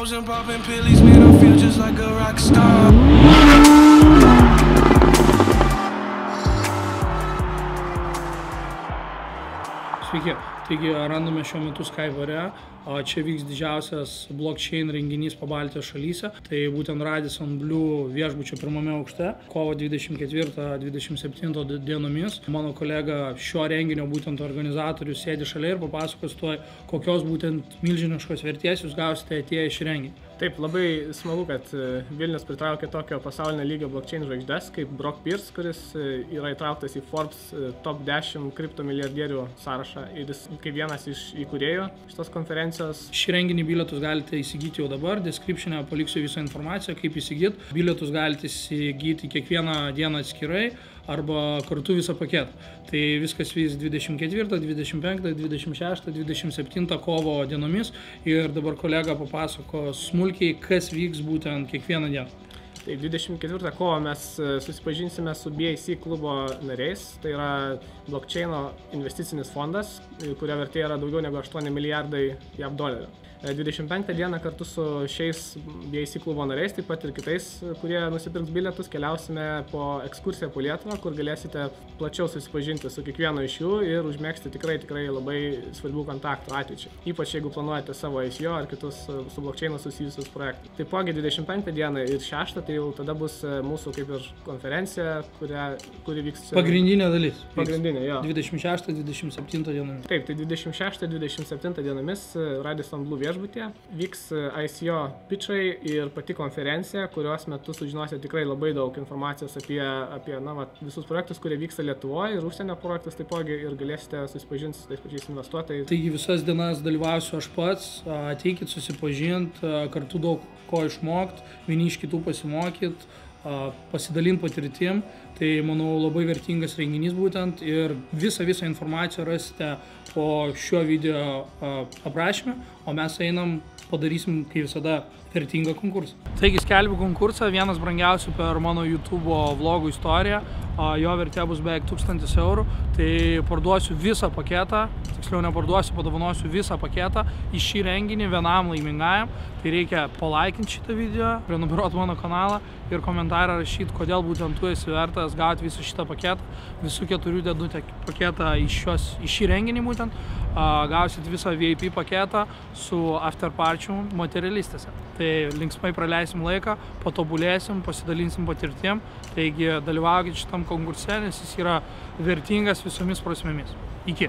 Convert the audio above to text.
I'm popping pillies, man, I feel just like a rock star. Sveiki, taigi randame šiuo metu Skyvare, čia vyks didžiausias blockchain renginys po Baltijos šalyse, tai būtent Radisson Blue viešbučio pirmame aukšte, kovo 24-27 dienomis. Mano kolega šio renginio būtent organizatorius sėdi šalia ir papasakos tuo, kokios būtent milžiniškos vertės jūs gausite atėję iš renginio. Taip, labai smagu, kad e, Vilnius pritraukė tokio pasaulinio lygio blockchain žvaigždės kaip Brock Pierce, kuris e, yra įtrauktas į Forbes e, top 10 kripto milijardierių sąrašą ir jis kaip vienas iš įkūrėjų šitos konferencijos. Šį renginį bilietus galite įsigyti jau dabar, description'e paliksiu visą informaciją, kaip įsigyti. Bilietus galite įsigyti kiekvieną dieną atskirai arba kartu visą paketą. Tai viskas vyks 24, 25, 26, 27 kovo dienomis ir dabar kolega papasakos smulkiai, kas vyks būtent kiekvieną dieną. Tai 24 kovo mes e, susipažinsime su BAC klubo nariais, tai yra blockchaino investicinis fondas, e, kurio vertė yra daugiau negu 8 milijardai JAV dolerių. 25 dieną kartu su šiais BAC klubo nariais, taip pat ir kitais, kurie nusipirks bilietus, keliausime po ekskursiją po Lietuvą, kur galėsite plačiau susipažinti su kiekvieno iš jų ir užmėgsti tikrai, tikrai labai svarbių kontaktų ateičiai. Ypač jeigu planuojate savo ICO ar kitus su blockchainu susijusius projektus. Taipogi 25 dieną ir 6, tai jau tada bus mūsų kaip ir konferencija, kuria, kuri vyks. Pagrindinė dalis. Pagrindinė, jo. 26-27 dienomis. Taip, tai 26-27 dienomis Radisson Blue viešbutėje vyks ICO pitchai ir pati konferencija, kurios metu sužinosite tikrai labai daug informacijos apie, apie na, va, visus projektus, kurie vyksta Lietuvoje ir užsienio projektus taipogi ir galėsite susipažinti su tais pačiais investuotojais. Taigi visas dienas dalyvausiu aš pats, ateikit susipažinti, kartu daug ko išmokti, vieni iš kitų pasimokyti pasidalinti patirtim, tai manau labai vertingas renginys būtent ir visą visą informaciją rasite po šiuo video aprašymę, o mes einam, padarysim, kaip visada, vertingą konkursą. Taigi skelbiu konkursą, vienas brangiausių per mano YouTube vlogų istoriją, jo vertė bus beveik 1000 eurų, tai parduosiu visą paketą, tiksliau neparduosiu, padovanosiu visą paketą į šį renginį vienam laimingajam, tai reikia palaikinti šitą video, prenumeruoti mano kanalą ir komentarą rašyti, kodėl būtent tu esi vertas gauti visą šitą paketą, visų keturių dedu paketą į, šios, į šį renginį būtent, gausit visą VIP paketą su afterparčių materialistėse. Tai linksmai praleisim laiką, patobulėsim, pasidalinsim patirtim, taigi dalyvaukit šitam konkurse, nes jis yra vertingas visomis prasmėmis. Iki.